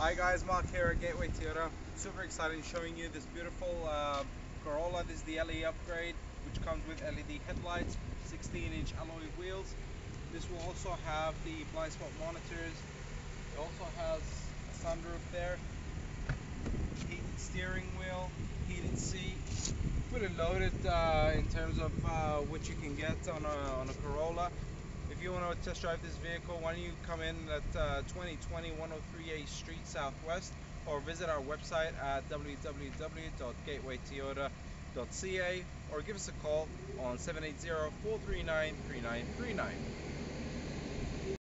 Hi guys, Mark here at Gateway Toyota. Super excited showing you this beautiful uh, Corolla. This is the LE upgrade which comes with LED headlights, 16 inch alloy wheels. This will also have the blind spot monitors. It also has a sunroof there, heated steering wheel, heated seat. Pretty loaded uh, in terms of uh, what you can get on a, on a Corolla if you want to test drive this vehicle, why don't you come in at uh, 2020 103A Street Southwest or visit our website at www.gatewaytoyota.ca or give us a call on 780 439 3939.